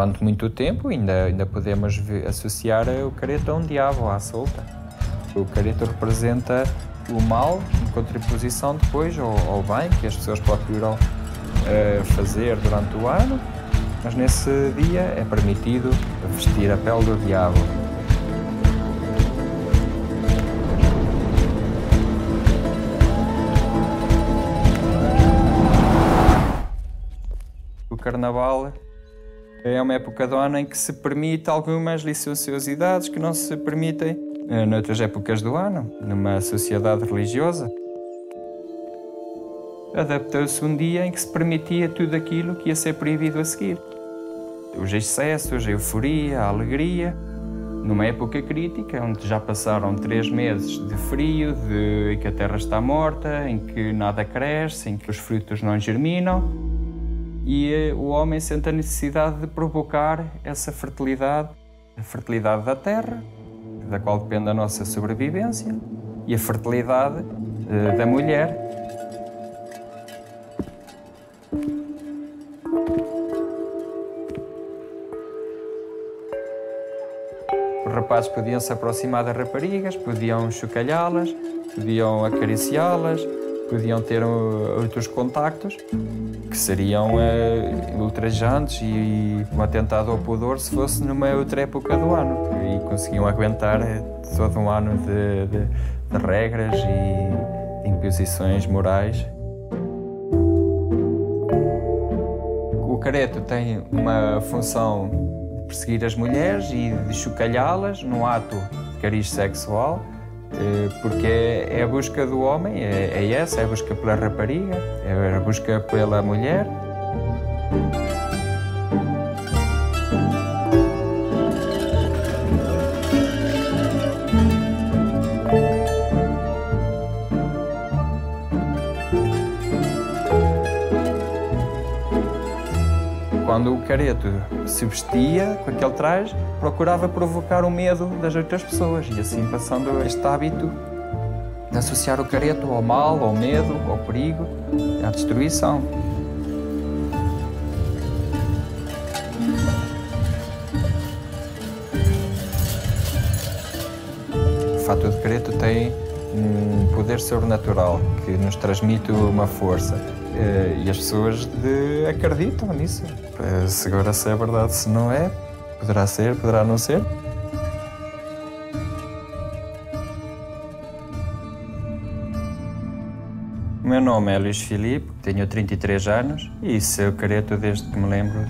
durante muito tempo ainda, ainda podemos associar o careto a um diabo, à solta. O careto representa o mal em contraposição depois ao, ao bem que as pessoas procuram uh, fazer durante o ano, mas nesse dia é permitido vestir a pele do diabo. O carnaval é uma época do ano em que se permite algumas licenciosidades que não se permitem eh, noutras épocas do ano, numa sociedade religiosa. Adaptou-se um dia em que se permitia tudo aquilo que ia ser proibido a seguir. Os excessos, a euforia, a alegria, numa época crítica, onde já passaram três meses de frio, de em que a terra está morta, em que nada cresce, em que os frutos não germinam, e eh, o homem sente a necessidade de provocar essa fertilidade, a fertilidade da terra, da qual depende a nossa sobrevivência, e a fertilidade uh, da mulher. Rapazes podiam se aproximar das raparigas, podiam chocalhá-las, podiam acariciá-las, podiam ter outros contactos que seriam uh, ultrajantes e um atentado ao pudor se fosse numa outra época do ano. E conseguiam aguentar uh, todo um ano de, de, de regras e imposições morais. O careto tem uma função perseguir as mulheres e de chocalhá-las num ato de cariz sexual eh, porque é a busca do homem, é, é essa, é a busca pela rapariga, é a busca pela mulher. Quando o careto se vestia com aquele traje, procurava provocar o medo das outras pessoas e assim passando este hábito de associar o careto ao mal, ao medo, ao perigo, à destruição. O fato de careto tem um poder sobrenatural que nos transmite uma força. Eh, e as pessoas de, acreditam nisso. Eh, se agora se é verdade, se não é, poderá ser, poderá não ser. O meu nome é Luís Filipe, tenho 33 anos e sou careto desde que me lembro